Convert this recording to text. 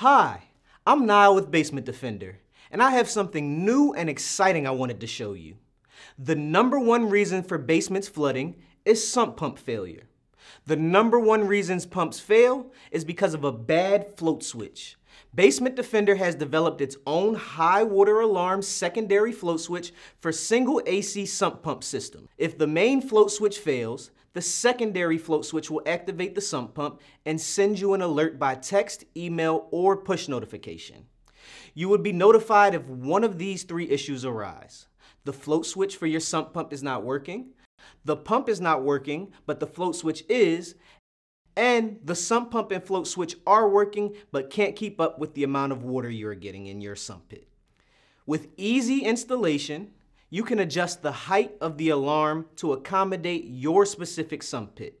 Hi, I'm Niall with Basement Defender, and I have something new and exciting I wanted to show you. The number one reason for basements flooding is sump pump failure. The number one reasons pumps fail is because of a bad float switch. Basement Defender has developed its own high water alarm secondary float switch for single AC sump pump system. If the main float switch fails, the secondary float switch will activate the sump pump and send you an alert by text, email, or push notification. You would be notified if one of these three issues arise. The float switch for your sump pump is not working, the pump is not working, but the float switch is, and the sump pump and float switch are working but can't keep up with the amount of water you're getting in your sump pit. With easy installation, you can adjust the height of the alarm to accommodate your specific sump pit.